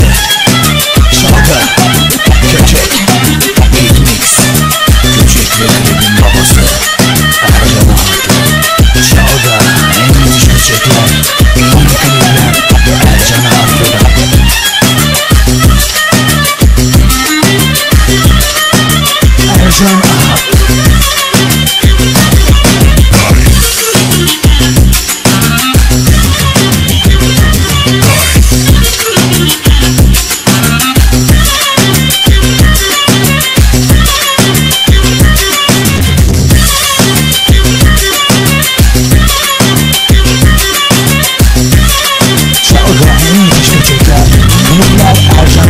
Sahte Şaka Köçek Big Mix Köçek ve klibin babası Ercan Ağabey Çağda En büyük köçekler En iyi Ercan Ağabey Ercan Ağabey love as